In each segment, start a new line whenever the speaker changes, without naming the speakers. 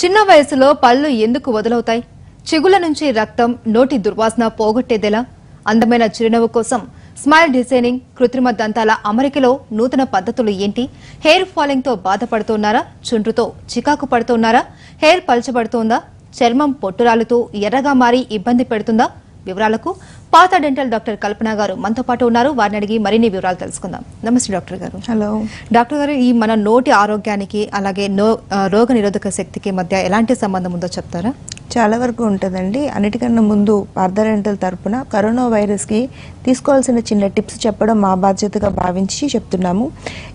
చిన్న వయసులో పళ్ళు ఎందుకు వదులవుతాయి? చిగుల నుంచి రక్తం నోటి దుర్వాసన పోగొట్టేదెలా? అందమైన చిరునవ్వు కోసం స్మైల్ డిజైనింగ్ కృత్రిమ దంతాల అమరికలో నూతన పద్ధతులు ఏంటి? హెయిర్ ఫాలింగ్తో బాధపడుతున్నారా? చుండ్రుతో చికాకు పడుతున్నారా? హెయిర్ పలచబడుతోందా? చర్మం పొట్టురాలుతూ ఎర్రగా మారి ఇబ్బంది పెడుతుందా? వివరాలకు పాత డెంటల్ డాక్టర్ కల్పన గారు మనతో పాటు ఉన్నారు. వారిని అడిగి మరిన్ని వివరాలు తెలుసుకుందాం. నమస్తే డాక్టర్ గారు.
హలో.
డాక్టర్ గారు ఈ మన నోటి ఆరోగ్యానికి అలాగే నో రోగ నిరోధక శక్తికి మధ్య ఎలాంటి సంబంధం ఉందో చెప్తారా?
చాలా వరకు ఉంటుందండి. అన్నిటికన్నా ముందు పార్థరెంటల్ తరపున కరోనా వైరస్కి తీసుకోవాల్సిన చిన్న టిప్స్ చెప్పడం మా బాధ్యతగా భావించి చెప్తున్నాము.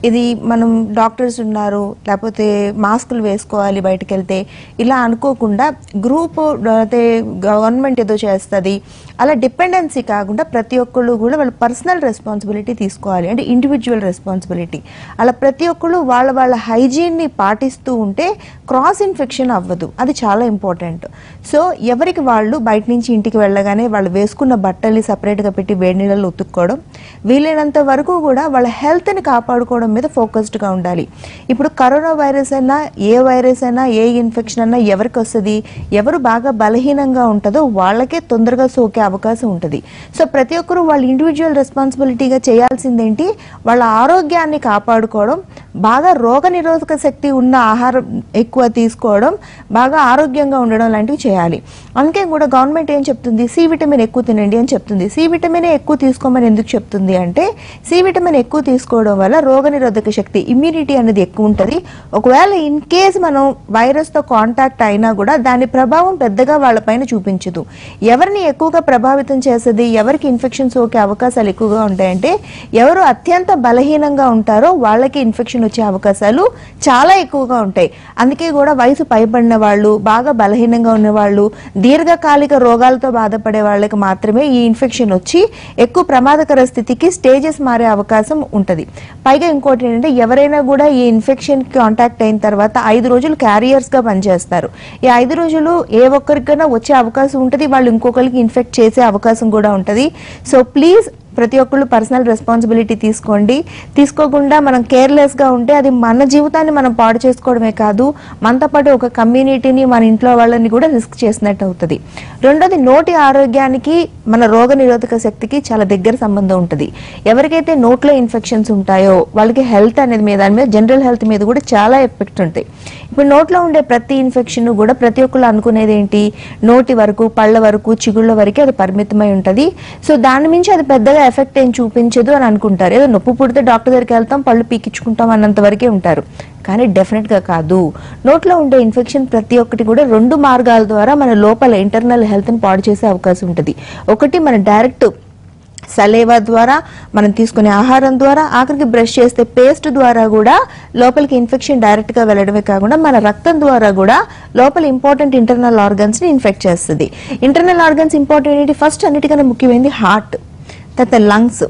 ఇది మనం డాక్టర్స్ ఉన్నారు లేకపోతే మాస్కులు వేసుకోవాలి బయటకు వెళ్తే ఇలా అనుకోకుండా గ్రూప్ అయితే గవర్నమెంట్ ఏదో చేస్తుంది. అలా డిపెండెన్సీ కాకుండా ప్రతి ఒక్కళ్ళు కూడా వాళ్ళ పర్సనల్ రెస్పాన్సిబిలిటీ తీసుకోవాలి. అంటే ఇండివిజువల్ రెస్పాన్సిబిలిటీ అలా ప్రతి ఒక్కళ్ళు వాళ్ళ వాళ్ళ హైజీన్ని పాటిస్తూ ఉంటే క్రాస్ ఇన్ఫెక్షన్ అవ్వదు. అది చాలా ఇంపార్టెంట్ సో ఎవరికి వాళ్ళు బయట నుంచి ఇంటికి వెళ్ళగానే వాళ్ళు వేసుకున్న బట్టల్ని సపరేట్గా పెట్టి వేడి నీళ్ళలో ఉతుక్కోవడం వీలైనంత వరకు కూడా వాళ్ళ హెల్త్ని కాపాడుకోవడం మీద ఫోకస్డ్గా ఉండాలి. ఇప్పుడు కరోనా వైరస్ అయినా ఏ వైరస్ అయినా ఏ ఇన్ఫెక్షన్ అయినా ఎవరికి వస్తుంది ఎవరు బాగా బలహీనంగా ఉంటుందో వాళ్ళకే తొందరగా సోకే అవకాశం ఉంటుంది. సో ప్రతి ఒక్కరూ వాళ్ళ ఇండివిజువల్ రెస్పాన్సిబిలిటీగా చేయాల్సిందేంటి? వాళ్ళ ఆరోగ్యాన్ని కాపాడుకోవడం బాగా రోగ నిరోధక శక్తి ఉన్న ఆహారం ఎక్కువ తీసుకోవడం బాగా ఆరోగ్యంగా ఉండడం లాంటివి చేయాలి. అందుకే కూడా గవర్నమెంట్ ఏం చెప్తుంది? సి విటమిన్ ఎక్కువ తినండి అని చెప్తుంది. సి విటమిన్ ఎక్కువ తీసుకోమని ఎందుకు చెప్తుంది అంటే సి విటమిన్ ఎక్కువ తీసుకోవడం వల్ల రోగ నిరోధక శక్తి ఇమ్యూనిటీ అనేది ఎక్కువ ఉంటుంది. ఒకవేళ ఇన్ కేస్ మనం వైరస్తో కాంటాక్ట్ అయినా కూడా దాని ప్రభావం పెద్దగా వాళ్ళపైన చూపించదు. ఎవరిని ఎక్కువగా ప్రభావితం చేస్తుంది? ఎవరికి ఇన్ఫెక్షన్ సోకే అవకాశాలు ఎక్కువగా ఉంటాయంటే ఎవరు అత్యంత బలహీనంగా ఉంటారో వాళ్ళకి ఇన్ఫెక్షన్ వచ్చే అవకాశాలు చాలా ఎక్కువగా ఉంటాయి. అందుకే కూడా వయసు పైబడిన వాళ్ళు బాగా బలహీనంగా ఉన్న వాళ్ళు దీర్ఘకాలిక రోగాలతో బాధపడే వాళ్ళకి మాత్రమే ఈ ఇన్ఫెక్షన్ వచ్చి ఎక్కువ ప్రమాదకర స్థితికి స్టేజెస్ మారే అవకాశం ఉంటుంది. పైగా ఇంకోటి ఏంటంటే ఎవరైనా కూడా ఈ ఇన్ఫెక్షన్ కాంటాక్ట్ అయిన తర్వాత ఐదు రోజులు క్యారియర్స్గా పనిచేస్తారు. ఈ ఐదు రోజులు ఏ ఒక్కరికైనా వచ్చే అవకాశం ఉంటుంది. వాళ్ళు ఇంకొకరికి ఇన్ఫెక్ట్ చేసే అవకాశం కూడా ఉంటుంది. సో ప్లీజ్ ప్రతి ఒక్కళ్ళు పర్సనల్ రెస్పాన్సిబిలిటీ తీసుకోండి. తీసుకోకుండా మనం కేర్లెస్గా ఉంటే అది మన జీవితాన్ని మనం పాడు చేసుకోవడమే కాదు మనతో పాటు ఒక కమ్యూనిటీని మన ఇంట్లో వాళ్ళని కూడా రిస్క్ చేసినట్టు అవుతుంది. రెండోది నోటి ఆరోగ్యానికి మన రోగ నిరోధక శక్తికి చాలా దగ్గర సంబంధం ఉంటుంది. ఎవరికైతే నోట్లో ఇన్ఫెక్షన్స్ ఉంటాయో వాళ్ళకి హెల్త్ అనేది మీద దాని మీద జనరల్ హెల్త్ మీద కూడా చాలా ఎఫెక్ట్ ఉంటాయి. ఇప్పుడు నోట్లో ఉండే ప్రతి ఇన్ఫెక్షన్ కూడా ప్రతి ఒక్కళ్ళు అనుకునేది ఏంటి? నోటి వరకు పళ్ళ వరకు చిగుళ్ళ వరకే అది పరిమితమై ఉంటుంది. సో దాని మించి అది పెద్దగా ఎఫెక్ట్ ఏం చూపించదు అని అనుకుంటారు. ఏదో నొప్పి పుడితే డాక్టర్ దగ్గరికి వెళ్తాం పళ్ళు పీకించుకుంటాం అన్నంత వరకే ఉంటారు. కానీ డెఫినెట్గా కాదు. నోట్లో ఉండే ఇన్ఫెక్షన్ ప్రతి ఒక్కటి కూడా రెండు మార్గాల ద్వారా మన లోపల ఇంటర్నల్ హెల్త్ని పాడు చేసే అవకాశం ఉంటుంది. ఒకటి మన డైరెక్ట్ సలేవా ద్వారా మనం తీసుకునే ఆహారం ద్వారా ఆఖరికి బ్రష్ చేస్తే పేస్ట్ ద్వారా కూడా లోపలికి ఇన్ఫెక్షన్ డైరెక్ట్గా వెళ్ళడమే కాకుండా మన రక్తం ద్వారా కూడా లోపల ఇంపార్టెంట్ ఇంటర్నల్ ఆర్గన్స్ని ఇన్ఫెక్ట్ చేస్తుంది. ఇంటర్నల్ ఆర్గన్స్ ఇంపార్టెంట్ ఏంటి? ఫస్ట్ అన్నిటికన్నా ముఖ్యమైనది హార్ట్ తర్వాత లంగ్స్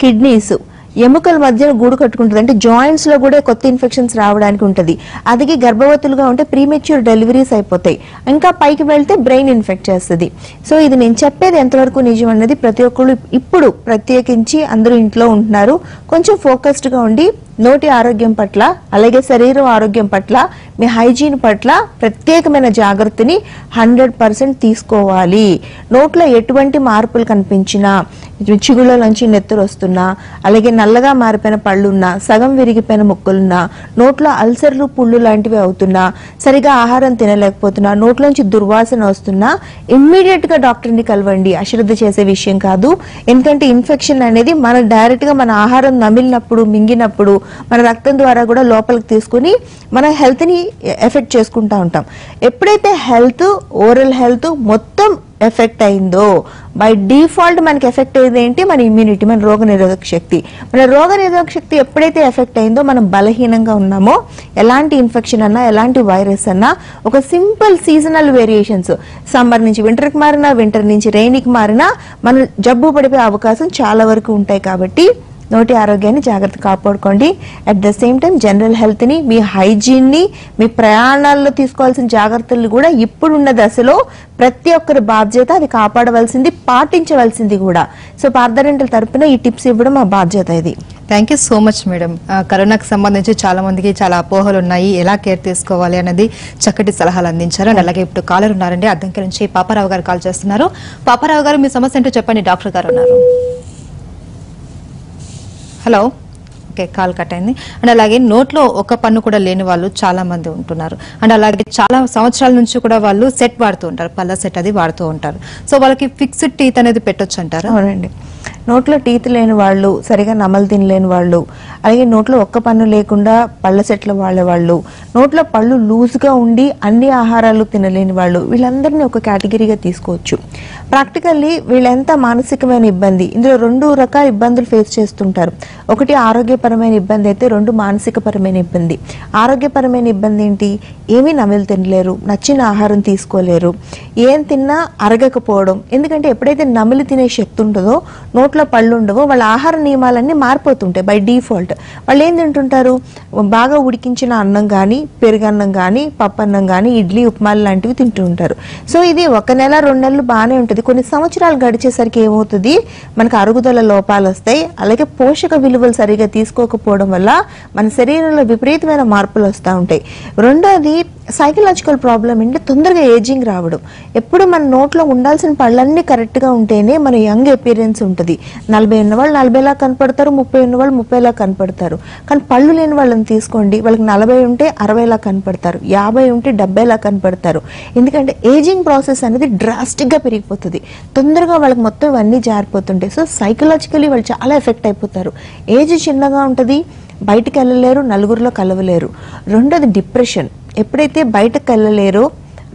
కిడ్నీస్. ఎముకల మధ్య గూడు కట్టుకుంటుంది. అంటే జాయింట్స్లో కూడా కొత్త ఇన్ఫెక్షన్స్ రావడానికి ఉంటుంది. అది గర్భవతులుగా ఉంటే ప్రీమెచ్యూర్ డెలివరీస్ అయిపోతాయి. ఇంకా పైకి వెళ్తే బ్రెయిన్ ఇన్ఫెక్ట్ చేస్తుంది. సో ఇది నేను చెప్పేది ఎంతవరకు నిజం అన్నది ప్రతి ఒక్కళ్ళు ఇప్పుడు ప్రత్యేకించి అందరూ ఇంట్లో ఉంటున్నారు. కొంచెం ఫోకస్డ్గా ఉండి నోటి ఆరోగ్యం పట్ల అలాగే శరీరం ఆరోగ్యం పట్ల మీ హైజీన్ పట్ల ప్రత్యేకమైన జాగ్రత్తని హండ్రెడ్ పర్సెంట్ తీసుకోవాలి. నోట్లో ఎటువంటి మార్పులు కనిపించినా చిగుళ్ళ నుంచి నెత్తురు వస్తున్నా అలాగే నల్లగా మారిపోయిన పళ్ళున్నా సగం విరిగిపోయిన ముక్కలున్నా నోట్లో అల్సర్లు పుళ్ళు లాంటివి అవుతున్నా సరిగా ఆహారం తినలేకపోతున్నా నోట్లోంచి దుర్వాసన వస్తున్నా ఇమ్మీడియట్గా డాక్టర్ని కలవండి. అశ్రద్ధ చేసే విషయం కాదు. ఎందుకంటే ఇన్ఫెక్షన్ అనేది మన డైరెక్ట్గా మన ఆహారం నమిలినప్పుడు మింగినప్పుడు మన రక్తం ద్వారా కూడా లోపలికి తీసుకుని మన హెల్త్ని ఎఫెక్ట్ చేసుకుంటా ఉంటాం. ఎప్పుడైతే హెల్త్ ఓరల్ హెల్త్ మొత్తం ఎఫెక్ట్ అయిందో బై డిఫాల్ట్ మనకి ఎఫెక్ట్ అయ్యేది ఏంటి? మన ఇమ్యూనిటీ మన రోగ నిరోధక శక్తి. మన రోగ నిరోధక శక్తి ఎప్పుడైతే ఎఫెక్ట్ అయిందో మనం బలహీనంగా ఉన్నామో ఎలాంటి ఇన్ఫెక్షన్ అన్నా ఎలాంటి వైరస్ అన్నా ఒక సింపుల్ సీజనల్ వేరియేషన్స్ సమ్మర్ నుంచి వింటర్కి మారినా వింటర్ నుంచి రెయిన్కి మారినా మనం జబ్బు పడిపోయే అవకాశం చాలా వరకు ఉంటాయి కాబట్టి నోటి ఆరోగ్యాన్ని జాగ్రత్త కాపాడుకోండి. At the same time general హెల్త్ని మీ హైజీన్ని మీ ప్రయాణాల్లో తీసుకోవాల్సిన జాగ్రత్తలు కూడా ఇప్పుడున్న దశలో ప్రతి ఒక్కరి బాధ్యత అది కాపాడవలసింది పాటించవలసింది కూడా. సో పార్దరెంటల తరపున ఈ టిప్స్ ఇవ్వడం మా బాధ్యత ఇది.
Thank you so much madam కరోనాకు సంబంధించి చాలా మందికి చాలా అపోహలు ఉన్నాయి. ఎలా కేర్ తీసుకోవాలి అనేది చక్కటి సలహాలు అందించారు. అండ్ అలాగే ఇప్పుడు కాలర్ ఉన్నారండి. అద్దంకి నుంచి పాపారావు గారు కాల్ చేస్తున్నారు. పాపారావు గారు మీ సమస్య ఏంటో చెప్పండి. డాక్టర్ గారు ఉన్నారు. హలో. ఓకే కాల్ కట్ అయింది. అండ్ అలాగే నోట్లో ఒక పన్ను కూడా లేని వాళ్ళు చాలా మంది ఉంటున్నారు. అండ్ అలాగే చాలా సంవత్సరాల నుంచి కూడా వాళ్ళు సెట్ వాడుతూ ఉంటారు. పళ్ళ సెట్ అది వాడుతూ ఉంటారు. సో వాళ్ళకి ఫిక్స్డ్ టీత్ అనేది పెట్టొచ్చు అంటారా?
అవునండి. నోట్లో టీత్ లేని వాళ్ళు సరిగా నమలు తినలేని వాళ్ళు అలాగే నోట్లో ఒక్క పన్ను లేకుండా పళ్ళ చెట్ల వాళ్ళ వాళ్ళు నోట్లో పళ్ళు లూజ్గా ఉండి అన్ని ఆహారాలు తినలేని వాళ్ళు వీళ్ళందరినీ ఒక కేటగిరీగా తీసుకోవచ్చు. ప్రాక్టికల్లీ వీళ్ళెంత మానసికమైన ఇబ్బంది? ఇందులో రెండు రకాల ఇబ్బందులు ఫేస్ చేస్తుంటారు. ఒకటి ఆరోగ్యపరమైన ఇబ్బంది అయితే రెండు మానసికపరమైన ఇబ్బంది. ఆరోగ్యపరమైన ఇబ్బంది ఏంటి? ఏమీ నమిలి తినలేరు నచ్చిన ఆహారం తీసుకోలేరు ఏం తిన్నా అరగకపోవడం ఎందుకంటే ఎప్పుడైతే నమిలి తినే శక్తి ఉంటుందో నోట్లో పళ్ళు ఉండవో వాళ్ళ ఆహార నియమాలన్నీ మారిపోతుంటాయి బై డిఫాల్ట్ వాళ్ళు ఏం తింటుంటారు? బాగా ఉడికించిన అన్నం కానీ పెరుగన్నం కానీ పప్పన్నం కానీ ఇడ్లీ ఉప్మాలు లాంటివి తింటూ ఉంటారు. సో ఇది ఒక నెల రెండు నెలలు బాగానే ఉంటుంది. కొన్ని సంవత్సరాలు గడిచేసరికి ఏమవుతుంది? మనకు అరుగుదల లోపాలు వస్తాయి. అలాగే పోషక విలువలు సరిగా తీసుకోకపోవడం వల్ల మన శరీరంలో విపరీతమైన మార్పులు వస్తూ ఉంటాయి. రెండోది సైకలాజికల్ ప్రాబ్లం ఏంటి తొందరగా ఏజింగ్ రావడం. ఎప్పుడు మన నోట్లో ఉండాల్సిన పళ్ళన్నీ కరెక్ట్గా ఉంటేనే మన యంగ్ అపీరియన్స్ ఉంటుంది. నలభై ఉన్న వాళ్ళు నలభైలా కనపడతారు ముప్పై ఉన్న వాళ్ళు ముప్పైలా కనపడతారు. కానీ పళ్ళు లేని వాళ్ళని తీసుకోండి. వాళ్ళకి నలభై ఉంటే అరవైలా కనపడతారు. యాభై ఉంటే డెబ్బైలా కనపడతారు. ఎందుకంటే ఏజింగ్ ప్రాసెస్ అనేది డ్రాస్టిక్గా పెరిగిపోతుంది. తొందరగా వాళ్ళకి మొత్తం ఇవన్నీ జారిపోతుంటాయి. సో సైకలాజికలీ వాళ్ళు చాలా ఎఫెక్ట్ అయిపోతారు. ఏజ్ చిన్నగా ఉంటుంది బయటకు వెళ్ళలేరు నలుగురిలో కలవలేరు. రెండోది డిప్రెషన్ ఎప్పుడైతే బయటకు వెళ్ళలేరో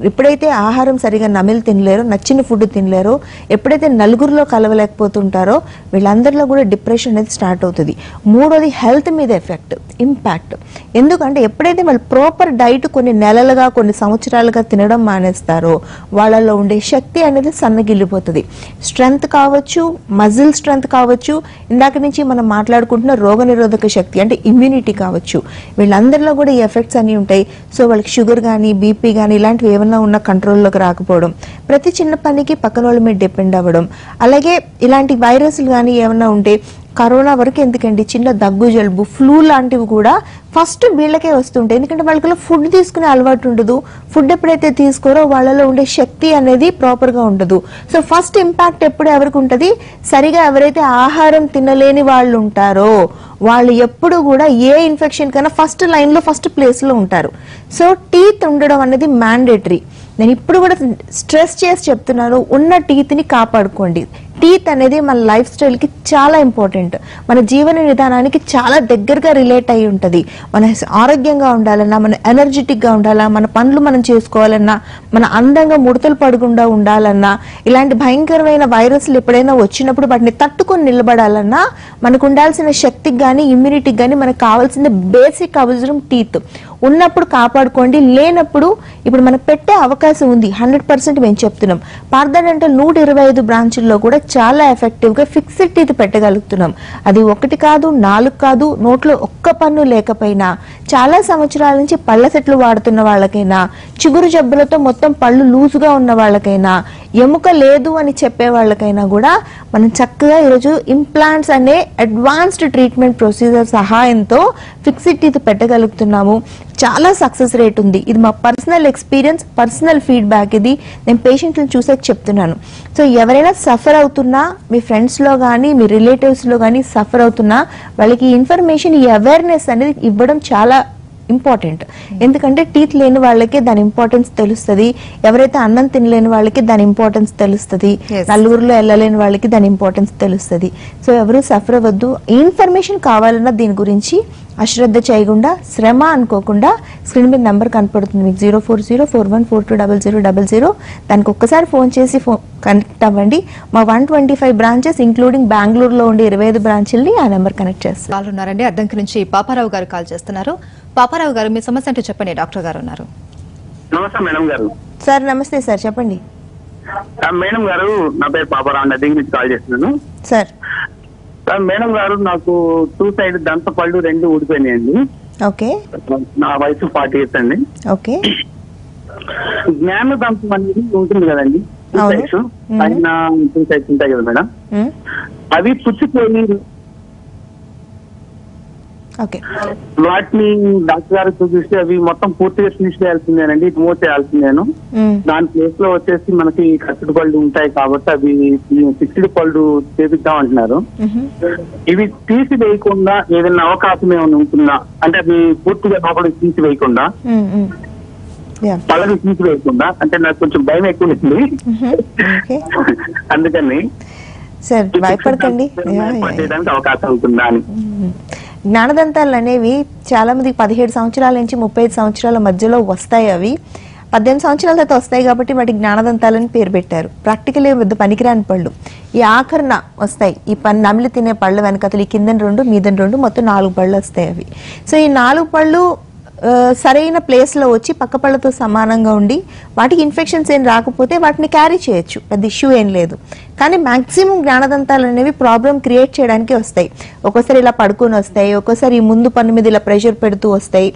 ఎప్పుడైతే ఆహారం సరిగా నమిలి తినలేరో నచ్చిన ఫుడ్ తినలేరో ఎప్పుడైతే నలుగురిలో కలవలేకపోతుంటారో వీళ్ళందరిలో కూడా డిప్రెషన్ అనేది స్టార్ట్ అవుతుంది. మూడోది హెల్త్ మీద ఎఫెక్ట్ ఇంపాక్ట్. ఎందుకంటే ఎప్పుడైతే వాళ్ళు ప్రాపర్ డైట్ కొన్ని నెలలుగా కొన్ని సంవత్సరాలుగా తినడం మానేస్తారో వాళ్ళలో ఉండే శక్తి అనేది సన్నగిల్లిపోతుంది. స్ట్రెంగ్త్ కావచ్చు మజిల్ స్ట్రెంగ్త్ కావచ్చు ఇందాక నుంచి మనం మాట్లాడుకుంటున్న రోగనిరోధక శక్తి అంటే ఇమ్యూనిటీ కావచ్చు. వీళ్ళందరిలో కూడా ఈ ఎఫెక్ట్స్ అన్నీ ఉంటాయి. సో వాళ్ళకి షుగర్ కానీ బీపీ కానీ ఇలాంటివి ఏమైనా ఉన్న కంట్రోల్లోకి రాకపోవడం ప్రతి చిన్న పనికి పక్కన వాళ్ళ మీద డిపెండ్ అవ్వడం అలాగే ఇలాంటి వైరస్లు కానీ ఏమైనా ఉంటే కరోనా వరకు ఎందుకండి? చిన్న దగ్గు జలుబు ఫ్లూ లాంటివి కూడా ఫస్ట్ వీళ్ళకే వస్తుంటాయి. ఎందుకంటే వాళ్ళకి ఫుడ్ తీసుకునే అలవాటు ఉండదు. ఫుడ్ ఎప్పుడైతే తీసుకోరో వాళ్ళలో ఉండే శక్తి అనేది ప్రాపర్గా ఉండదు. సో ఫస్ట్ ఇంపాక్ట్ ఎప్పుడు ఎవరికి ఉంటుంది? సరిగా ఎవరైతే ఆహారం తినలేని వాళ్ళు ఉంటారో వాళ్ళు ఎప్పుడు కూడా ఏ ఇన్ఫెక్షన్ కన్నా ఫస్ట్ లైన్లో ఫస్ట్ ప్లేస్లో ఉంటారు. సో టీత్ ఉండడం అనేది మ్యాండేటరీ నేను ఇప్పుడు కూడా స్ట్రెస్ చేసి చెప్తున్నాను ఉన్న టీత్ని కాపాడుకోండి. టీత్ అనేది మన లైఫ్ స్టైల్కి చాలా ఇంపార్టెంట్. మన జీవన విధానానికి చాలా దగ్గరగా రిలేట్ అయి ఉంటుంది. మన ఆరోగ్యంగా ఉండాలన్నా మన ఎనర్జెటిక్గా ఉండాలా మన పనులు మనం చేసుకోవాలన్నా మన అందంగా ముడతలు పడకుండా ఉండాలన్నా ఇలాంటి భయంకరమైన వైరస్లు ఎప్పుడైనా వచ్చినప్పుడు వాటిని తట్టుకొని నిలబడాలన్నా మనకు ఉండాల్సిన శక్తికి కానీ ఇమ్యూనిటీకి కానీ మనకు కావాల్సిన బేసిక్ అవసరం టీత్ ఉన్నప్పుడు కాపాడుకోండి లేనప్పుడు ఇప్పుడు మనకు పెట్టే అవకాశం ఉంది. హండ్రెడ్ పర్సెంట్ మేము చెప్తున్నాం. పార్థడెంటల్ నూట ఇరవై ఐదు బ్రాంచుల్లో కూడా చాలా ఎఫెక్టివ్గా ఫిక్స్డ్ టీత్ పెట్టగలుగుతున్నాం. అది ఒకటి కాదు నాలుగు కాదు నోట్లో ఒక్క పన్ను లేకపోయినా చాలా సంవత్సరాల నుంచి పళ్ళ సెట్లు వాడుతున్న వాళ్ళకైనా చిగురు జబ్బులతో మొత్తం పళ్ళు లూజుగా ఉన్న వాళ్ళకైనా ఎముక లేదు అని చెప్పే వాళ్ళకైనా కూడా మనం చక్కగా ఈరోజు ఇంప్లాంట్స్ అనే అడ్వాన్స్డ్ ట్రీట్మెంట్ ప్రొసీజర్ సహాయంతో ఫిక్స్డ్ టీత్ పెట్టగలుగుతున్నాము. చాలా సక్సెస్ రేట్ ఉంది. ఇది మా పర్సనల్ ఎక్స్పీరియన్స్ పర్సనల్ ఫీడ్బ్యాక్ ఇది. నేను పేషెంట్లను చూసాక చెప్తున్నాను. సో ఎవరైనా సఫర్ అవుతున్నా మీ ఫ్రెండ్స్లో కానీ మీ రిలేటివ్స్లో కానీ సఫర్ అవుతున్నా వాళ్ళకి ఇన్ఫర్మేషన్ ఈ అవేర్నెస్ అనేది ఇవ్వడం చాలా ఇంపార్టెంట్. ఎందుకంటే టీత్ లేని వాళ్ళకి దాని ఇంపార్టెన్స్ తెలుస్తుంది. ఎవరైతే అన్నం తినలేని వాళ్ళకి దాని ఇంపార్టెన్స్ తెలుస్తుంది. నలుగురిలో వెళ్ళలేని వాళ్ళకి దాని ఇంపార్టెన్స్ తెలుస్తుంది. సో ఎవరు సఫర్ అవ్వద్దు. ఇన్ఫర్మేషన్ కావాలన్నా దీని గురించి అశ్రద్ధ చేయకుండా శ్రమ అనుకోకుండా స్క్రీన్ మీద నెంబర్ కనపడుతుంది. మీకు zero four zero four one four two double zero double zero. దానికి ఒక్కసారి ఫోన్ చేసి ఫోన్ కనెక్ట్ అవ్వండి. మా one twenty five branches including బెంగళూరులో ఉండే ఇరవై ఐదు బ్రాంచుల్ని ఆ నెంబర్ కనెక్ట్ చేస్తారు
కాల్ ఉన్నారండి. అద్దంకి నుంచి పాపారావు గారు కాల్ చేస్తున్నారు. పాపారావు గారు మీ సమస్య అంటే చెప్పండి. డాక్టర్ గారు ఉన్నారు.
నమస్తే మేడం గారు.
సార్ నమస్తే సార్. చెప్పండి.
ఆ, మేడం గారు నా పేరు పాపారావు అండి. దగ్గర నుంచి కాల్ చేస్తున్నాను.
సార్.
మేడం గారు నాకు టూ సైడ్ దంత పళ్ళు రెండు ఊడిపోయినాయండి
ఓకే
నా వయసు ఫార్టీ ఇయర్స్ అండి
ఓకే
జ్ఞాన దంతం అనేది ఉంటుంది కదండి టూ. సైడ్స్. పైన టూ సైడ్స్ ఉంటాయి కదా మేడం. అవి పుచ్చిపోయి వాటిని డాక్టర్ గారు చూపిస్తే అవి మొత్తం పూర్తిగా ఫినిష్ చేయాల్సిందేనండి రిమూవ్ చేయాల్సిందేను. దాని ప్లేస్లో వచ్చేసి మనకి కట్టుడు పళ్ళు ఉంటాయి కాబట్టి అవి ఫిక్స్డ్ పళ్ళు చేపిద్దాం అంటున్నారు. ఇవి తీసివేయకుండా ఏదైనా అవకాశం ఏమైనా ఉంటుందా? అంటే అవి పూర్తిగా లోపలికి.
మ్మ్. యా
పళ్ళని తీసివేయకుండా? అంటే నాకు కొంచెం భయం ఎక్కువ ఉంది అందుకని
సార్ భయపడకండి.
అవకాశం ఉంటుందా అని.
జ్ఞానదంతాలు అనేవి చాలామందికి పదిహేడు సంవత్సరాల నుంచి ముప్పై ఐదు సంవత్సరాల మధ్యలో వస్తాయి అవి. పద్దెనిమిది సంవత్సరాల తర్వాత వస్తాయి కాబట్టి వాటికి జ్ఞానదంతాలని పేరు పెట్టారు. ప్రాక్టికలీ పెద్ద పనికిరాని పళ్ళు. ఈ ఆఖరణ వస్తాయి. ఈ పని నమిలి తినే పళ్ళు వెనకతలు ఈ కిందన రెండు మీదని రెండు మొత్తం నాలుగు పళ్ళు వస్తాయి అవి. సో ఈ నాలుగు పళ్ళు సరైన ప్లేస్లో వచ్చి పక్క పళ్ళతో సమానంగా ఉండి వాటికి ఇన్ఫెక్షన్స్ ఏం రాకపోతే వాటిని క్యారీ చేయొచ్చు. పెద్ద ఇష్యూ ఏం లేదు. కానీ మాక్సిమం జ్ఞానదంతాలు అనేవి ప్రాబ్లం క్రియేట్ చేయడానికి వస్తాయి. ఒక్కోసారి ఇలా పడుకొని వస్తాయి ఒక్కోసారి ముందు పన్ను మీద ఇలా ప్రెషర్ పెడుతూ వస్తాయి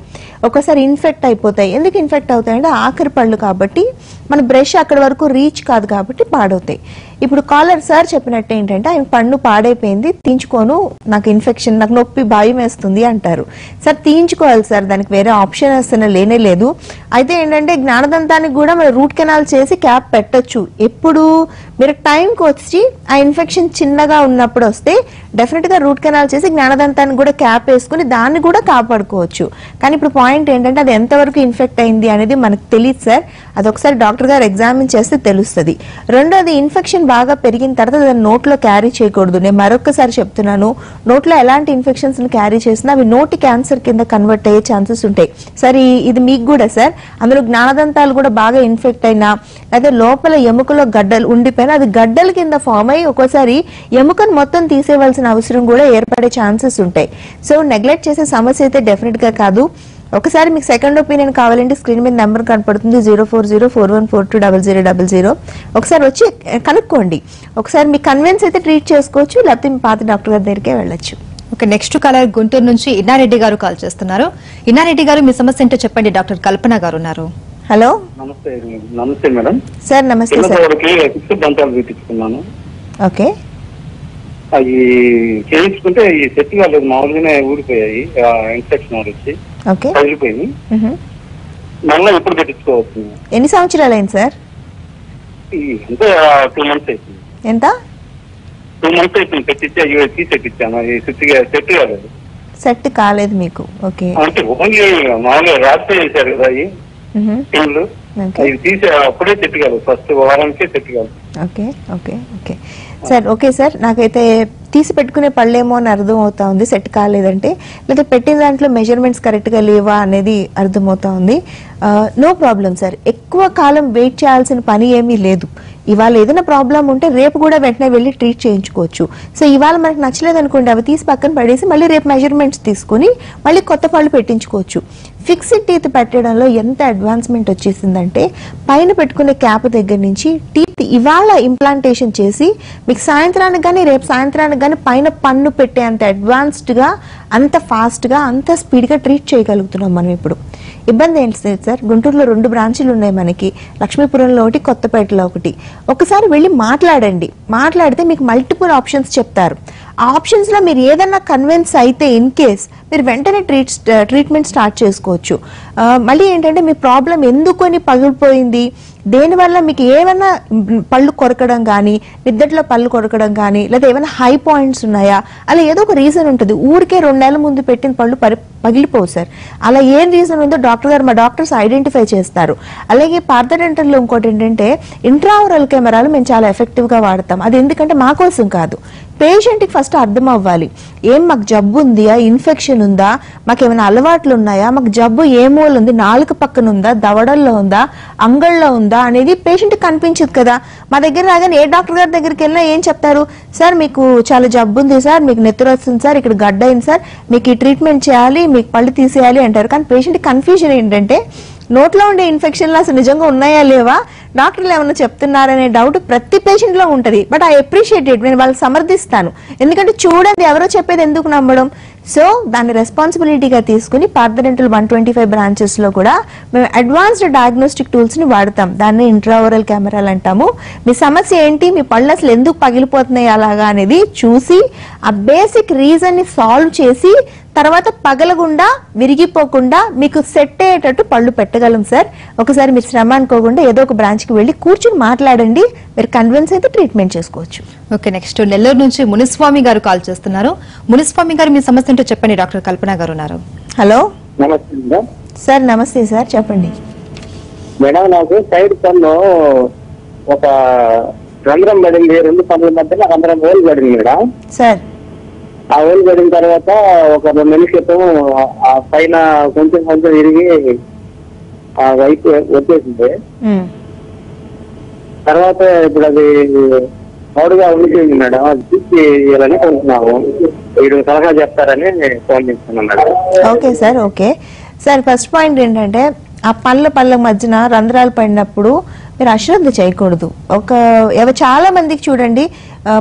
ఒక్కోసారి ఇన్ఫెక్ట్ అయిపోతాయి. ఎందుకు ఇన్ఫెక్ట్ అవుతాయంటే ఆఖరి పళ్ళు కాబట్టి మన బ్రష్ అక్కడి వరకు రీచ్ కాదు కాబట్టి పాడవుతాయి. ఇప్పుడు కాలర్ సార్ చెప్పినట్టు ఏంటంటే ఆయన పన్ను పాడైపోయింది తీయించుకోను నాకు ఇన్ఫెక్షన్ నాకు నొప్పి భయం వేస్తుంది అంటారు. సార్ తీయించుకోవాలి సార్ దానికి వేరే ఆప్షన్ అసలు లేనే లేదు. అయితే ఏంటంటే జ్ఞానదంతానికి కూడా మనం రూట్ కెనాల్ చేసి క్యాప్ పెట్టొచ్చు. ఎప్పుడు? మీరు టైంకి వచ్చి ఆ ఇన్ఫెక్షన్ చిన్నగా ఉన్నప్పుడు వస్తే డెఫినెట్గా రూట్ కెనాల్ చేసి జ్ఞానదంతాన్ని కూడా క్యాప్ వేసుకుని దాన్ని కూడా కాపాడుకోవచ్చు. కానీ ఇప్పుడు పాయింట్ ఏంటంటే అది ఎంతవరకు ఇన్ఫెక్ట్ అయింది అనేది మనకు తెలియదు సార్. అది ఒకసారి డాక్టర్ గారు ఎగ్జామిన్ చేస్తే తెలుస్తుంది. రెండోది ఇన్ఫెక్షన్ బాగా పెరిగిన తర్వాత దాన్ని నోట్లో క్యారీ చేయకూడదు. నేను మరొకసారి చెప్తున్నాను. నోట్లో ఎలాంటి ఇన్ఫెక్షన్స్ క్యారీ చేసినా అవి నోటి క్యాన్సర్ కింద కన్వర్ట్ అయ్యే ఛాన్సెస్ ఉంటాయి. సార్ ఇది మీకు కూడా సార్. అందులో జ్ఞానదంతాలు కూడా బాగా ఇన్ఫెక్ట్ అయినా లేదా లోపల ఎముకలో గడ్డలు ఉండిపోయినా అది గడ్డలు కింద ఫామ్ అయ్యి ఒక్కోసారి ఎముకను మొత్తం తీసేయవలసిన అవసరం కూడా ఏర్పడే ఛాన్సెస్ ఉంటాయి. సో నెగ్లెక్ట్ చేసే సమస్య అయితే డెఫినెట్గా కాదు. ఒకసారి మీకు సెకండ్ ఒపీనియన్ కావాలంటే స్క్రీన్ మీద నెంబర్ కనపడుతుంది zero four zero four one four two double zero double zero. ఒకసారి వచ్చి కనుక్కోండి. ఒకసారి మీకు కన్విన్స్ అయితే ట్రీట్ చేసుకోవచ్చు లేకపోతే మీ పాత డాక్టర్ గారి దగ్గరికే వెళ్ళొచ్చు.
ఓకే నెక్స్ట్ కాలర్ గుంటూరు నుంచి ఇన్నారెడ్డి గారు కాల్ చేస్తున్నారు. ఇన్నారెడ్డి గారు మీ సమస్య ఏంటో చెప్పండి. డాక్టర్ కల్పన గారు ఉన్నారు.
హలో?
నమస్తే నమస్తే మేడం.
సార్ నమస్తే సార్.
ఫిక్స్ దంతాలు చూపించుకున్నాను
ఓకే.
అవి చేయించుకుంటే ఈ సెట్ కాలేదు మామూలుగానే ఊడిపోయాయి ఇన్ఫెక్షన్ వచ్చి
ఓకే.
తగిలిపోయింది
మ్హూ.
మళ్ళీ ఎప్పుడు పెట్టించుకోవచ్చు
ఎన్ని సంవత్సరాలు అయింది సార్?
ఈ అంటే టూ మంత్స్ అయిపోయింది.
ఎంత?
టూ మంత్స్ అయిపోయింది పెట్టించి అవి తీసి పెట్టించాను అది సెట్ సెట్ కాలేదు.
సెట్ కాలేదు మీకు ఓకే.
అంటే ఓన్లీ మామూలుగా రాత్రి చేశారు కదా
ఓకే.
అవి తీసి అప్పుడే కాలేదు ఫస్ట్ వారానికే కాలేదు
okay okay okay. Sir okay sir. నాకైతే తీసి పెట్టుకునే పళ్ళేమో అని అర్థమవుతా ఉంది సెట్ కాలేదంటే. లేదా పెట్టిన దాంట్లో మెజర్మెంట్స్ కరెక్ట్గా లేవా అనేది అర్థమవుతా ఉంది. నో ప్రాబ్లం సార్ ఎక్కువ కాలం వెయిట్ చేయాల్సిన పని ఏమీ లేదు. ఇవాళ ఏదైనా ప్రాబ్లం ఉంటే రేపు కూడా వెంటనే వెళ్ళి ట్రీట్ చేయించుకోవచ్చు. సో ఇవాళ మనకు నచ్చలేదు అనుకోండి అవి తీసి పక్కన పడేసి మళ్ళీ రేపు మెజర్మెంట్స్ తీసుకుని మళ్ళీ కొత్త పళ్ళు పెట్టించుకోవచ్చు. ఫిక్స్డ్ టీత్ పెట్టడంలో ఎంత అడ్వాన్స్మెంట్ వచ్చేసిందంటే పైన పెట్టుకునే క్యాప్ దగ్గర నుంచి టీత్ ఇవాళ ఇంప్లాంటేషన్ చేసి మీకు సాయంత్రానికి కానీ రేపు సాయంత్రానికి దాని పైన పన్ను పెట్టే అంత అడ్వాన్స్డ్గా అంత ఫాస్ట్గా అంత స్పీడ్గా ట్రీట్ చేయగలుగుతున్నాం మనం ఇప్పుడు. ఇబ్బంది ఏంటి సార్? సార్ గుంటూరులో రెండు బ్రాంచీలు ఉన్నాయి మనకి. లక్ష్మీపురంలో ఒకటి కొత్తపేటలో ఒకటి. ఒకసారి వెళ్ళి మాట్లాడండి. మాట్లాడితే మీకు మల్టిపుల్ ఆప్షన్స్ చెప్తారు. ఆ ఆప్షన్స్లో మీరు ఏదన్నా కన్విన్స్ అయితే ఇన్ కేస్ మీరు వెంటనే ట్రీట్ ట్రీట్మెంట్ స్టార్ట్ చేసుకోవచ్చు. మళ్ళీ ఏంటంటే మీ ప్రాబ్లం ఎందుకొని పగిలిపోయింది? దేనివల్ల మీకు ఏమైనా పళ్ళు కొరకడం కానీ నిద్దట్లో పళ్ళు కొరకడం కానీ లేదా ఏమైనా హై పాయింట్స్ ఉన్నాయా? అలా ఏదో ఒక రీజన్ ఉంటుంది. ఊరికే రెండు నెలల ముందు పెట్టిన పళ్ళు పరి పగిలిపోవు సార్. అలా ఏం రీజన్ ఉందో డాక్టర్ గారు మా డాక్టర్స్ ఐడెంటిఫై చేస్తారు. అలాగే పార్థడెంటల్లో ఇంకోటి ఏంటంటే ఇంట్రావరల్ కెమెరాలు మేము చాలా ఎఫెక్టివ్గా వాడతాం. అది ఎందుకంటే మా కోసం కాదు. పేషెంట్కి ఫస్ట్ అర్థం అవ్వాలి ఏం మాకు జబ్బు ఉందా ఇన్ఫెక్షన్ ఉందా? మాకు ఏమైనా అలవాట్లు ఉన్నాయా? మాకు జబ్బు ఏ మూల ఉంది? నాలుక పక్కన ఉందా? దవడల్లో ఉందా? అంగళ్ళలో ఉందా? అనేది పేషెంట్కి కనిపించదు కదా. మా దగ్గర రాగానే ఏ డాక్టర్ గారి దగ్గరికి వెళ్ళినా ఏం చెప్తారు? సార్ మీకు చాలా జబ్బు ఉంది సార్ మీకు నెత్తురు వస్తుంది సార్ ఇక్కడ గడ్డ అయింది సార్ మీకు ఈ ట్రీట్మెంట్ చేయాలి మీకు పళ్ళు తీసేయాలి అంటారు. కానీ పేషెంట్ కన్ఫ్యూజన్ ఏంటంటే నోట్లో ఉండే ఇన్ఫెక్షన్లు అసలు నిజంగా ఉన్నాయా లేవా? డాక్టర్లు ఏమన్నా చెప్తున్నారనే డౌట్ ప్రతి పేషెంట్లో ఉంటది. బట్ ఐ అప్రిషియేట్ ఇట్ నేను వాళ్ళు సమర్థిస్తాను. ఎందుకంటే చూడండి ఎవరో చెప్పేది ఎందుకు నమ్మడం? సో దాన్ని రెస్పాన్సిబిలిటీగా తీసుకుని పార్థడెంటల్ వన్ ట్వంటీ ఫైవ్ బ్రాంచెస్లో కూడా మేము అడ్వాన్స్డ్ డయాగ్నోస్టిక్ టూల్స్ని వాడతాం. దాన్ని ఇంట్రావరల్ కెమెరాలు అంటాము. మీ సమస్య ఏంటి? మీ పళ్ళు అసలు ఎందుకు పగిలిపోతున్నాయి అలాగా అనేది చూసి ఆ బేసిక్ రీజన్ని సాల్వ్ చేసి తర్వాత పగలకుండా విరిగిపోకుండా మీకు సెట్ అయ్యేటట్టు పళ్ళు పెట్టగలం సార్ ఒకసారి మీరు శ్రమ అనుకోకుండా ఏదో ఒక బ్రాంచ్కి వెళ్ళి కూర్చుని మాట్లాడండి. మీరు కన్విన్స్ అయితే ట్రీట్మెంట్ చేసుకోవచ్చు.
ఓకే నెక్స్ట్ నెల్లూరు నుంచి మునిస్వామి గారు కాల్ చేస్తున్నారు. మునిస్వామి గారు మీ సమస్యను ఏంటో చెప్పండి డాక్టర్ కల్పన గారు ఉన్నారు.
హలో?
నమస్తే
సార్ నమస్తే సార్ చెప్పండి.
మేడం నాకు సైడ్ పన్ను ఒక రంధ్రం పడింది రెండు పనుల మధ్య రంధ్రం ఓలు పడింది మేడం.
సార్.
ఆ ఓలు పడిన తర్వాత ఒక రెండు క్రితం ఆ పైన కొంచెం కొంచెం విరిగి ఆ వైపు వచ్చేసింది. తర్వాత ఇప్పుడు అది మౌడుగా ఉండిపోయింది మేడం. అది చూసి ఇవ్వాలని కొంటున్నాము. మీరు సలహా చెప్తారని ఫోన్ చేస్తున్నాను madam.
Okay sir okay. Sir first point ఏంటంటే ఆ పళ్ళ పళ్ళ మధ్యన రంధ్రాలు పడినప్పుడు మీరు అశ్రద్ధ చేయకూడదు. ఒక చాలా మందికి చూడండి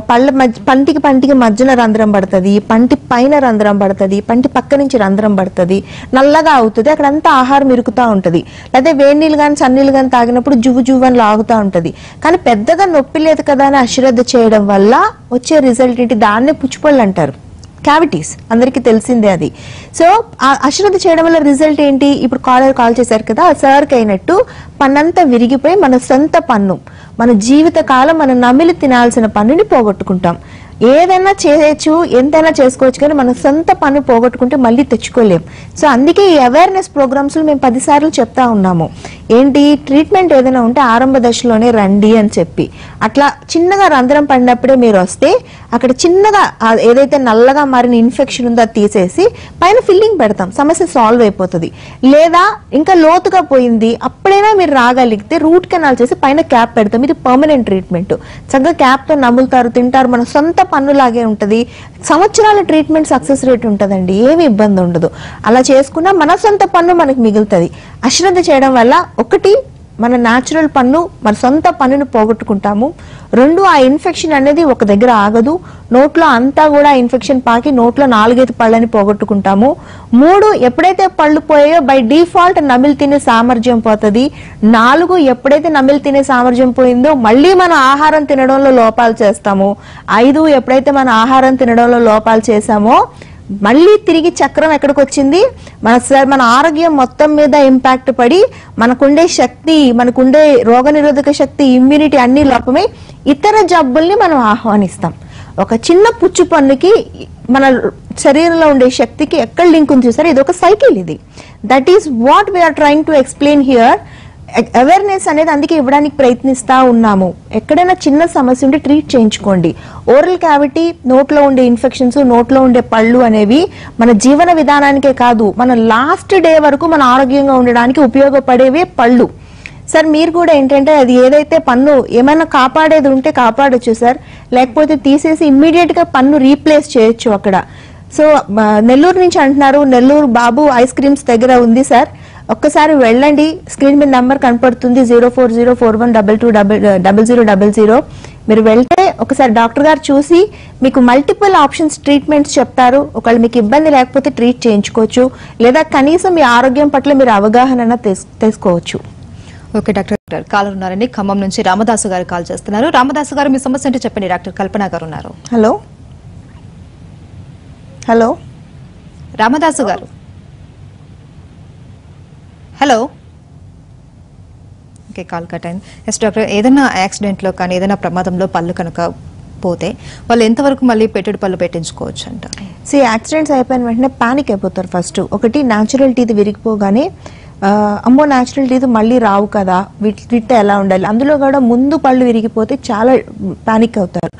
పళ్ళ మధ్య పంటికి పంటికి మధ్యన రంధ్రం పడుతుంది పంటి పైన రంధ్రం పడుతుంది పంటి పక్క నుంచి రంధ్రం పడుతుంది నల్లగా అవుతుంది అక్కడంతా ఆహారం ఇరుకుతూ ఉంటుంది. లేదా వేడి నీళ్ళు కానీ సన్నీళ్ళు కానీ తాగినప్పుడు జువ్వు జువ్వు అని లాగుతూ ఉంటుంది. కానీ పెద్దగా నొప్పి లేదు కదా అని అశ్రద్ధ చేయడం వల్ల వచ్చే రిజల్ట్ ఏంటి? దాన్నే పుచ్చిపళ్ళు అంటారు. క్యావిటీస్ అందరికీ తెలిసిందే అది. సో ఆ అశ్రద్ధ చేయడం వల్ల రిజల్ట్ ఏంటి? ఇప్పుడు కాలర్ కాల్ చేశారు కదా ఆ సార్కి అయినట్టు పన్నంతా విరిగిపోయి మన సొంత పన్ను మన జీవిత కాలం మనం నమిలి తినాల్సిన పన్నుని పోగొట్టుకుంటాం. ఏదైనా చేయొచ్చు ఎంతైనా చేసుకోవచ్చు కానీ మన సొంత పని పోగొట్టుకుంటే మళ్ళీ తెచ్చుకోలేం. సో అందుకే ఈ అవేర్నెస్ ప్రోగ్రామ్స్ మేము పదిసార్లు చెప్తా ఉన్నాము. ఏంటి? ట్రీట్మెంట్ ఏదైనా ఉంటే ఆరంభ దశలోనే రండి అని చెప్పి. అట్లా చిన్నగా రంధ్రం పడినప్పుడే మీరు వస్తే అక్కడ చిన్నగా ఏదైతే నల్లగా మారిన ఇన్ఫెక్షన్ ఉందో అది తీసేసి పైన ఫిల్లింగ్ పెడతాం. సమస్య సాల్వ్ అయిపోతుంది. లేదా ఇంకా లోతుగా పోయింది అప్పుడైనా మీరు రాగలిగితే రూట్ కెనాల్ చేసి పైన క్యాప్ పెడతాం. ఇది పర్మనెంట్ ట్రీట్మెంట్ చక్కగా క్యాప్తో నములుతారు తింటారు. మన సొంత పన్నులాగే ఉంటది. సంవత్సరాల ట్రీట్మెంట్ సక్సెస్ రేట్ ఉంటుందండి. ఏమి ఇబ్బంది ఉండదు. అలా చేసుకున్నా మన సొంత పన్ను మనకు మిగులుతుంది. అశ్రద్ధ చేయడం వల్ల ఒకటి మన న్యాచురల్ పన్ను మన సొంత పన్నును పోగొట్టుకుంటాము. రెండు ఆ ఇన్ఫెక్షన్ అనేది ఒక దగ్గర ఆగదు. నోట్లో అంతా కూడా ఇన్ఫెక్షన్ పాకి నోట్లో నాలుగైదు పళ్ళని పోగొట్టుకుంటాము. మూడు ఎప్పుడైతే పళ్ళు పోయాయో బై డిఫాల్ట్ నమిలి తినే సామర్థ్యం పోతుంది. నాలుగు ఎప్పుడైతే నమిలి తినే సామర్థ్యం పోయిందో మళ్ళీ మన ఆహారం తినడంలో లోపాలు చేస్తాము. ఐదు ఎప్పుడైతే మన ఆహారం తినడంలో లోపాలు చేసామో మళ్ళీ తిరిగి చక్రం ఎక్కడికి వచ్చింది? మన సార్ మన ఆరోగ్యం మొత్తం మీద ఇంపాక్ట్ పడి మనకుండే శక్తి మనకుండే రోగనిరోధక శక్తి ఇమ్యూనిటీ అన్ని లోపమై ఇతర జబ్బుల్ని మనం ఆహ్వానిస్తాం. ఒక చిన్న పుచ్చు పన్నుకి మన శరీరంలో ఉండే శక్తికి ఎక్కడ లింక్ ఉంది చూసారు? ఇది ఒక సైకిల్ ఇది. That is what we're trying to explain here awareness అనేది అందుకే ఇవ్వడానికి ప్రయత్నిస్తా ఉన్నాము. ఎక్కడైనా చిన్న సమస్య ఉంటే ట్రీట్ చేయించుకోండి. ఓరల్ క్యావిటీ నోట్లో ఉండే ఇన్ఫెక్షన్స్ నోట్లో ఉండే పళ్ళు అనేవి మన జీవన విధానానికే కాదు మన లాస్ట్ డే వరకు మన ఆరోగ్యంగా ఉండడానికి ఉపయోగపడేవే పళ్ళు. సార్ మీరు కూడా ఏంటంటే అది ఏదైతే పన్ను ఏమైనా కాపాడేది ఉంటే కాపాడొచ్చు సార్ లేకపోతే తీసేసి ఇమ్మీడియట్గా పన్ను రీప్లేస్ చేయొచ్చు అక్కడ. సో నెల్లూరు నుంచి అంటున్నారు నెల్లూరు బాబు ఐస్ క్రీమ్స్ దగ్గర ఉంది సార్ ఒక్కసారి వెళ్ళండి. స్క్రీన్ మీద నెంబర్ కనపడుతుంది zero four zero four one double two double double zero double zero మీరు వెళ్తే ఒకసారి డాక్టర్ గారు చూసి మీకు మల్టిపుల్ ఆప్షన్స్ ట్రీట్మెంట్స్ చెప్తారు. ఒకవేళ మీకు ఇబ్బంది లేకపోతే ట్రీట్ చేయించుకోవచ్చు. లేదా కనీసం మీ ఆరోగ్యం పట్ల మీరు అవగాహన తెస్- తెసుకోవచ్చు.
ఓకే డాక్టర్ కాలర్ ఉన్నారండి. ఖమ్మం నుంచి రామదాసు గారు కాల్ చేస్తున్నారు. రామదాసు గారు మీ సమస్య ఏంటో చెప్పండి. డాక్టర్ కల్పన గారు ఉన్నారు.
హలో? హలో?
రామదాసు గారు. హలో ఓకే కాల్ కట్ అయింది. ఎస్ డాక్టర్ ఏదైనా యాక్సిడెంట్లో కానీ ఏదైనా ప్రమాదంలో పళ్ళు కనుక పోతే వాళ్ళు ఎంతవరకు మళ్ళీ పెట్టుడు పళ్ళు పెట్టించుకోవచ్చు అంట
సి యాక్సిడెంట్స్ అయిపోయిన వెంటనే పానిక్ అయిపోతారు ఫస్ట్ ఒకటి న్యాచురల్ టీత్ విరిగిపోగానే అమ్మో న్యాచురల్ టీత్ మళ్ళీ రావు కదా. వీటి వీటితో ఎలా ఉండాలి? అందులో కూడా ముందు పళ్ళు విరిగిపోతే చాలా పానిక్ అవుతారు.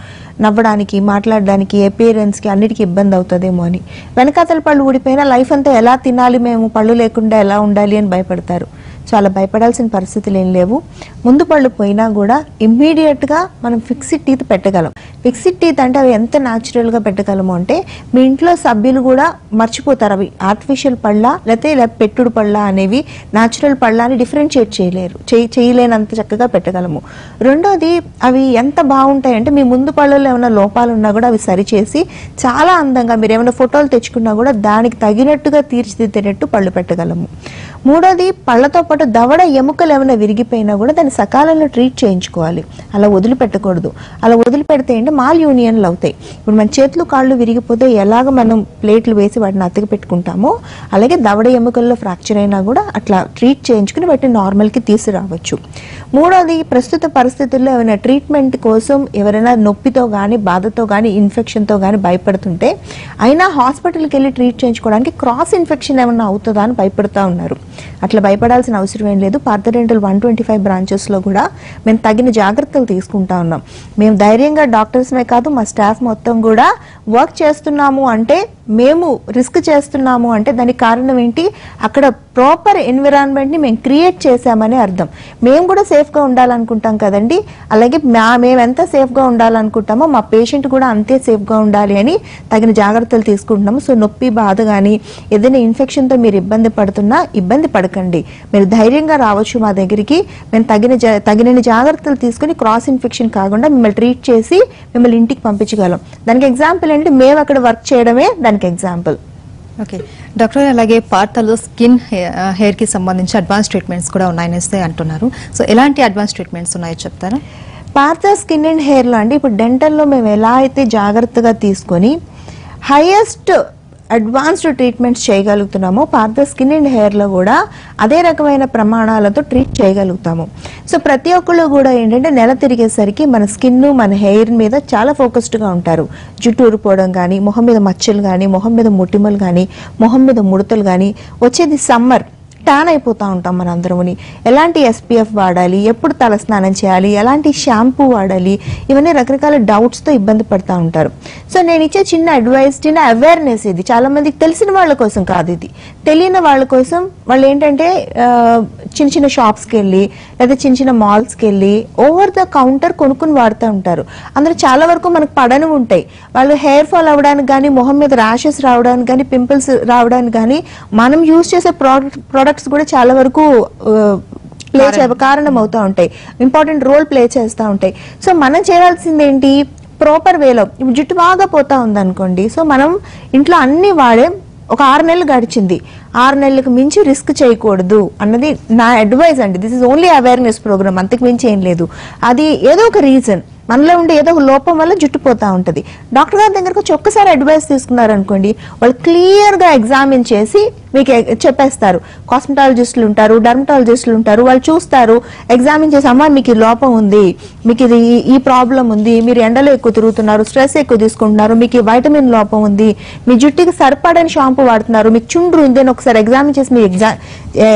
నవ్వడానికి మాట్లాడడానికి పేరెంట్స్కి అన్నిటికీ ఇబ్బంది అవుతుందేమో అని. వెనకాతల పళ్ళు ఊడిపోయినా లైఫ్ అంతా ఎలా తినాలి మేము? పళ్ళు లేకుండా ఎలా ఉండాలి అని భయపడతారు. చాలా భయపడాల్సిన పరిస్థితులు ఏం లేవు. ముందు పళ్ళు పోయినా కూడా ఇమ్మీడియట్గా మనం ఫిక్స్డ్ టీత్ పెట్టగలం. ఫిక్స్డ్ టీత్ అంటే అవి ఎంత న్యాచురల్గా పెట్టగలము అంటే మీ ఇంట్లో సభ్యులు కూడా మర్చిపోతారు అవి. ఆర్టిఫిషియల్ పళ్ళ లేకపోతే ఇలా పెట్టుడు పళ్ళ అనేవి న్యాచురల్ పళ్ళ అని డిఫరెన్షియేట్ చేయలేరు. చేయ- చేయలేనంత చక్కగా పెట్టగలము. రెండోది అవి ఎంత బాగుంటాయి అంటే మీ ముందు పళ్ళలో ఏమైనా లోపాలు ఉన్నా కూడా అవి సరిచేసి చాలా అందంగా మీరు ఏమైనా ఫోటోలు తెచ్చుకున్నా కూడా దానికి తగినట్టుగా తీర్చిదిద్దేటట్టు పళ్ళు పెట్టగలము. మూడోది పళ్ళతో పాటు దవడ ఎముకలు ఏమైనా విరిగిపోయినా కూడా దాన్ని సకాలంలో ట్రీట్ చేయించుకోవాలి. అలా వదిలిపెట్టకూడదు. అలా వదిలిపెడితే ఏంటంటే మాల్ యూనియన్లు అవుతాయి. ఇప్పుడు మన చేతులు కాళ్ళు విరిగిపోతే ఎలాగ మనం ప్లేట్లు వేసి వాటిని అతికి పెట్టుకుంటామో అలాగే దవడ ఎముకల్లో ఫ్రాక్చర్ అయినా కూడా అట్లా ట్రీట్ చేయించుకుని వాటిని నార్మల్కి తీసుకురావచ్చు. మూడోది ప్రస్తుత పరిస్థితుల్లో ఏమైనా ట్రీట్మెంట్ కోసం ఎవరైనా నొప్పితో కానీ బాధతో కానీ ఇన్ఫెక్షన్తో కానీ భయపడుతుంటే అయినా హాస్పిటల్కి వెళ్ళి ట్రీట్ చేయించుకోవడానికి క్రాస్ ఇన్ఫెక్షన్ ఏమైనా అవుతుందా అని భయపడుతూ ఉన్నారు. అట్లా భయపడాల్సిన అవసరం ఏం లేదు. Partha dental one twenty five బ్రాంచెస్లో కూడా మేము తగిన జాగ్రత్తలు తీసుకుంటా ఉన్నాం. మేము ధైర్యంగా డాక్టర్స్మే కాదు మా స్టాఫ్ మొత్తం కూడా వర్క్ చేస్తున్నాము అంటే మేము రిస్క్ చేస్తున్నాము అంటే దానికి కారణం ఏంటి? అక్కడ ప్రాపర్ ఎన్విరాన్మెంట్ని మేము క్రియేట్ చేశామని అర్థం. మేము కూడా సేఫ్గా ఉండాలనుకుంటాం కదండి. అలాగే మా మేము ఎంత సేఫ్గా ఉండాలనుకుంటామో మా పేషెంట్ కూడా అంతే సేఫ్గా ఉండాలి అని తగిన జాగ్రత్తలు తీసుకుంటున్నాము. సో నొప్పి బాధ కానీ ఏదైనా ఇన్ఫెక్షన్తో మీరు ఇబ్బంది పడుతున్నా ఇబ్బంది పడకండి. మీరు ధైర్యంగా రావచ్చు మా దగ్గరికి. మేము తగిన తగినన్ని జాగ్రత్తలు తీసుకుని క్రాస్ ఇన్ఫెక్షన్ కాకుండా మిమ్మల్ని ట్రీట్ చేసి మిమ్మల్ని ఇంటికి పంపించగలం. దానికి ఎగ్జాంపుల్ ఏంటి? మేము అక్కడ వర్క్ చేయడమే దానికి ఎగ్జాంపుల్.
ఓకే. డాక్టర్ అలాగే పార్తలో స్కిన్ హెయిర్కి సంబంధించి అడ్వాన్స్ ట్రీట్మెంట్స్ కూడా ఉన్నాయనేసి అంటున్నారు. సో ఎలాంటి అడ్వాన్స్ ట్రీట్మెంట్స్ ఉన్నాయో చెప్తారా?
పార్థ స్కిన్ అండ్ హెయిర్లో అండి ఇప్పుడు డెంటల్లో మేము ఎలా అయితే జాగ్రత్తగా తీసుకొని హైయెస్ట్ అడ్వాన్స్డ్ ట్రీట్మెంట్స్ చేయగలుగుతున్నామో. పాత స్కిన్ అండ్ హెయిర్లో కూడా అదే రకమైన ప్రమాణాలతో ట్రీట్ చేయగలుగుతాము. సో ప్రతి ఒక్కళ్ళు కూడా ఏంటంటే నెల తిరిగేసరికి మన స్కిన్ మన హెయిర్ మీద చాలా ఫోకస్డ్గా ఉంటారు. జుట్టు ఊరిపోవడం కానీ మొహం మీద మచ్చలు కానీ మొహం మీద ముటిమలు కానీ మొహం మీద ముడతలు కానీ వచ్చేది సమ్మర్. ట్యాన్ అయిపోతూ ఉంటాం మనందరముని. ఎలాంటి ఎస్పీఎఫ్ వాడాలి? ఎప్పుడు తల స్నానం చేయాలి? ఎలాంటి షాంపూ వాడాలి? ఇవన్నీ రకరకాల డౌట్స్తో ఇబ్బంది పడుతూ ఉంటారు. సో నేను ఇచ్చే చిన్న అడ్వైస్ చిన్న అవేర్నెస్ ఇది. చాలా మందికి తెలిసిన వాళ్ళ కోసం కాదు ఇది. తెలియని వాళ్ళ కోసం వాళ్ళు ఏంటంటే చిన్న చిన్న షాప్స్కి వెళ్ళి లేదా చిన్న చిన్న మాల్స్కి వెళ్ళి ఓవర్ ద కౌంటర్ కొనుక్కుని వాడుతూ ఉంటారు. అందులో చాలా వరకు మనకు పడని ఉంటాయి. వాళ్ళు హెయిర్ ఫాల్ అవ్వడానికి కానీ మొహం మీద ర్యాషెస్ రావడానికి కానీ పింపుల్స్ రావడానికి కానీ మనం యూజ్ చేసే ప్రోడక్ట్ ప్రోడక్ట్ ప్రోడక్ట్స్ కూడా చాలా వరకు ప్లే చే కారణం అవుతూ ఉంటాయి. ఇంపార్టెంట్ రోల్ ప్లే చేస్తూ ఉంటాయి. సో మనం చేయాల్సింది ఏంటి ప్రాపర్ వేలో ఇప్పుడు జుట్టు బాగా పోతా ఉంది అనుకోండి సో మనం ఇంట్లో అన్ని వాడే ఒక ఆరు నెలలు గడిచింది. ఆరు నెలలకు మించి రిస్క్ చేయకూడదు అన్నది నా అడ్వైస్ అండి. This is only awareness programme అంతకు మించి ఏం లేదు. అది ఏదో ఒక రీజన్ మనలో ఉండే ఏదో ఒక లోపం వల్ల జుట్టు పోతా ఉంటుంది. డాక్టర్ గారి దగ్గరకు వచ్చి ఒక్కసారి అడ్వైస్ తీసుకున్నారనుకోండి వాళ్ళు క్లియర్గా ఎగ్జామిన్ చేసి మీకు చెప్పేస్తారు. కాస్మెటాలజిస్టులు ఉంటారు డర్మటాలజిస్టులు ఉంటారు వాళ్ళు చూస్తారు ఎగ్జామిన్ చేసి మీకు ఈ లోపం ఉంది మీకు ఇది ఈ- ఈ ప్రాబ్లం ఉంది మీరు ఎండలో ఎక్కువ తిరుగుతున్నారు స్ట్రెస్ ఎక్కువ తీసుకుంటున్నారు మీకు ఈ వైటమిన్ లోపం ఉంది మీ జుట్టుకి సరిపడని షాంపూ వాడుతున్నారు మీకు చుండ్రు ఉంది అని ఒకసారి ఎగ్జామిన్ చేసి మీ ఎగ్జా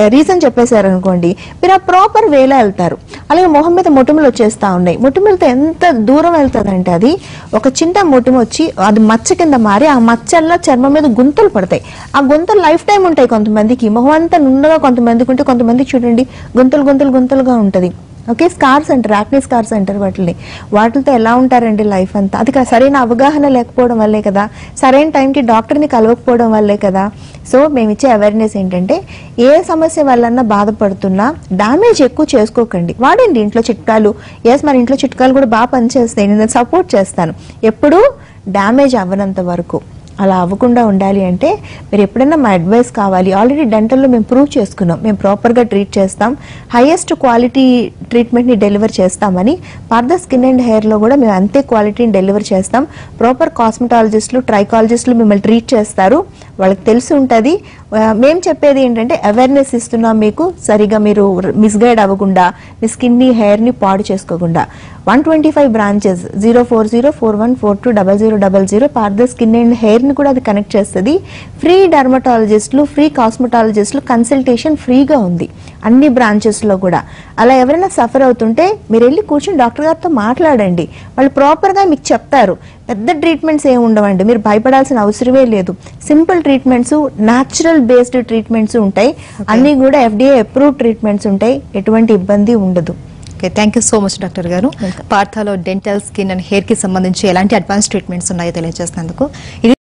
రీజన్ చెప్పేశారు అనుకోండి మీరు ఆ ప్రాపర్ వేలో వెళ్తారు. అలాగే మొహం మీద మొటిమలు వచ్చేస్తా ఉన్నాయి. మొటిమలతో ఎంత దూరం వెళ్తుందంటే అది ఒక చిన్న మొటిమ వచ్చి అది మచ్చ కింద మారి ఆ మచ్చల్లో చర్మం మీద గుంతలు పడతాయి. ఆ గుంతలు లైఫ్ టైం ఉంటాయి కొంతమందికి. మొహం అంతా నుండగా కొంతమందికి ఉంటే కొంతమందికి చూడండి గుంతలు గుంతలు గుంతలుగా ఉంటుంది. ఓకే? స్కార్స్ అంటారు యాక్నీ స్కార్స్ అంటారు వాటిని. వాటితో ఎలా ఉంటారండి లైఫ్ అంతా? అది సరైన అవగాహన లేకపోవడం వల్లే కదా? సరైన టైంకి డాక్టర్ని కలవకపోవడం వల్లే కదా? సో మేము ఇచ్చే అవేర్నెస్ ఏంటంటే ఏ సమస్య వల్లన్నా బాధపడుతున్నా డామేజ్ ఎక్కువ చేసుకోకండి. వాడండి ఇంట్లో చిట్కాలు. ఎస్ మన ఇంట్లో చిట్కాలు కూడా బాగా పనిచేస్తాయి. నేను సపోర్ట్ చేస్తాను. ఎప్పుడూ డ్యామేజ్ అవ్వనంత వరకు. అలా అవ్వకుండా ఉండాలి అంటే మీరు ఎప్పుడైనా మా అడ్వైస్ కావాలి. ఆల్రెడీ డెంటల్లో మేము ప్రూవ్ చేసుకున్నాం. మేము ప్రాపర్గా ట్రీట్ చేస్తాం. హైయెస్ట్ క్వాలిటీ ట్రీట్మెంట్ని డెలివర్ చేస్తామని పార్ద స్కిన్ అండ్ హెయిర్లో కూడా మేము అంతే క్వాలిటీని డెలివర్ చేస్తాం. ప్రాపర్ కాస్మెటాలజిస్టులు ట్రైకాలజిస్టులు మిమ్మల్ని ట్రీట్ చేస్తారు. వాళ్ళకి తెలిసి ఉంటుంది. మేము చెప్పేది ఏంటంటే అవేర్నెస్ ఇస్తున్నాం మీకు. సరిగా మీరు మిస్గైడ్ అవ్వకుండా మీ స్కిన్ని హెయిర్ని పాడు చేసుకోకుండా. One twenty five branches zero four zero four one four two double zero double zero Partha skin and హెయిర్ని కూడా అది కనెక్ట్ చేస్తుంది. ఫ్రీ డర్మటాలజిస్టులు ఫ్రీ కాస్మెటాలజిస్టులు కన్సల్టేషన్ ఫ్రీగా ఉంది. అన్ని బ్రాంచెస్లో కూడా. అలా ఎవరైనా సఫర్ అవుతుంటే మీరు వెళ్ళి కూర్చొని డాక్టర్ గారితో మాట్లాడండి. వాళ్ళు ప్రాపర్గా మీకు చెప్తారు. పెద్ద ట్రీట్మెంట్స్ ఏమి ఉండవండి. మీరు భయపడాల్సిన అవసరమే లేదు. Simple treatments natural based treatments ఉంటాయి. అన్ని కూడా ఎఫ్డిఏ అప్రూవ్ ట్రీట్మెంట్స్ ఉంటాయి. ఎటువంటి ఇబ్బంది ఉండదు.
Okay thank you so much doctor గారు. పార్థాలో డెంటల్ స్కిన్ అండ్ హెయిర్కి సంబంధించి ఎలాంటి అడ్వాన్స్ ట్రీట్మెంట్స్ ఉన్నాయో తెలియజేసినందుకు. ఇది